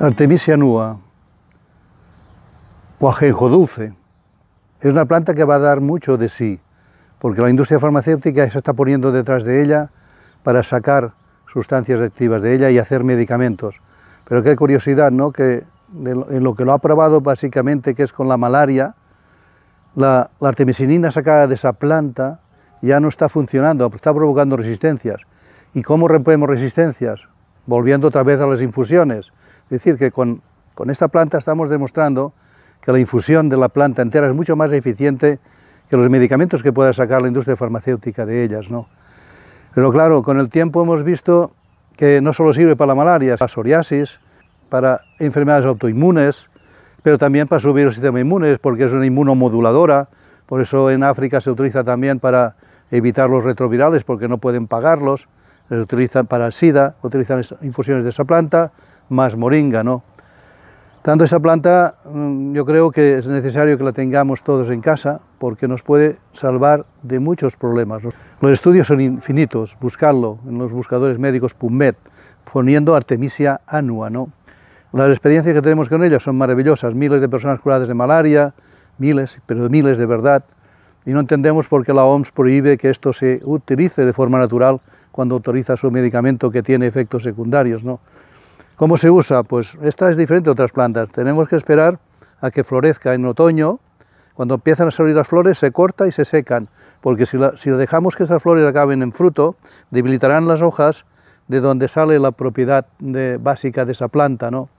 Artemisia nua, o ajenjo dulce, es una planta que va a dar mucho de sí, porque la industria farmacéutica se está poniendo detrás de ella para sacar sustancias activas de ella y hacer medicamentos. Pero qué curiosidad, ¿no? Que en lo que lo ha probado básicamente, que es con la malaria, la, la artemisinina sacada de esa planta ya no está funcionando, está provocando resistencias. ¿Y cómo rompemos resistencias? Volviendo otra vez a las infusiones. Es decir, que con, esta planta estamos demostrando que la infusión de la planta entera es mucho más eficiente que los medicamentos que pueda sacar la industria farmacéutica de ellas. ¿no? Pero claro, con el tiempo hemos visto que no solo sirve para la malaria, para psoriasis, para enfermedades autoinmunes, pero también para subir el sistema inmune, porque es una inmunomoduladora, por eso en África se utiliza también para evitar los retrovirales, porque no pueden pagarlos, utilizan para el SIDA, utilizan infusiones de esa planta, más moringa, ¿no? Tanto esa planta mm, yo creo que es necesario que la tengamos todos en casa porque nos puede salvar de muchos problemas. Los estudios son infinitos, buscarlo en los buscadores médicos PubMed, poniendo Artemisia annua. ¿no? Las experiencias que tenemos con ella son maravillosas, miles de personas curadas de malaria, miles, pero miles de verdad, y no entendemos por qué la OMS prohíbe que esto se utilice de forma natural cuando autoriza su medicamento que tiene efectos secundarios. ¿no? ¿Cómo se usa? Pues esta es diferente de otras plantas. Tenemos que esperar a que florezca en otoño. Cuando empiezan a salir las flores se corta y se secan, porque si, lo dejamos que esas flores acaben en fruto, debilitarán las hojas de donde sale la propiedad básica de esa planta. ¿no?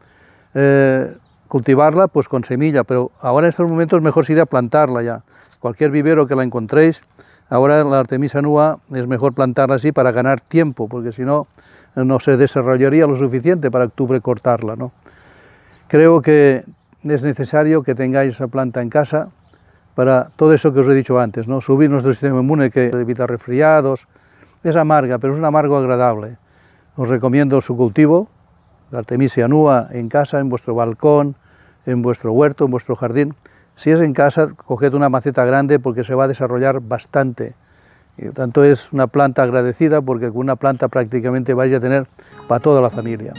Eh, cultivarla pues con semilla, pero ahora en estos momentos mejor sería plantarla ya. Cualquier vivero que la encontréis, ahora la Artemisa nua es mejor plantarla así para ganar tiempo, porque si no no se desarrollaría lo suficiente para octubre cortarla. ¿no? Creo que es necesario que tengáis esa planta en casa para todo eso que os he dicho antes, ¿no? subir nuestro sistema inmune, que evita resfriados. Es amarga, pero es un amargo agradable. Os recomiendo su cultivo, Artemisia nua, en casa, en vuestro balcón, en vuestro huerto, en vuestro jardín. Si es en casa, coged una maceta grande porque se va a desarrollar bastante y por tanto es una planta agradecida porque con una planta prácticamente vais a tener para toda la familia.